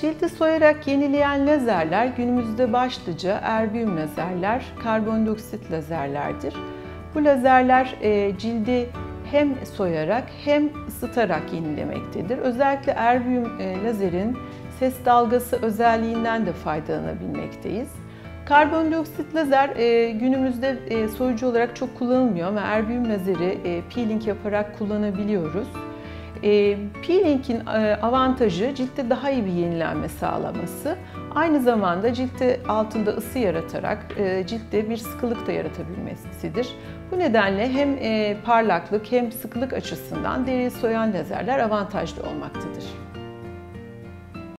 Cildi soyarak yenileyen lazerler günümüzde başlıca erbium lazerler, karbondioksit lazerlerdir. Bu lazerler e, cildi hem soyarak hem ısıtarak yenilemektedir. Özellikle erbium e, lazerin ses dalgası özelliğinden de faydalanabilmekteyiz. Karbondioksit lazer e, günümüzde e, soyucu olarak çok kullanılmıyor ama erbium lazeri e, peeling yaparak kullanabiliyoruz. E, peelingin avantajı ciltte daha iyi bir yenilenme sağlaması. Aynı zamanda ciltte altında ısı yaratarak e, ciltte bir sıkılık da yaratabilmesidir. Bu nedenle hem e, parlaklık hem sıkılık açısından deriyi soyan lazerler avantajlı olmaktadır.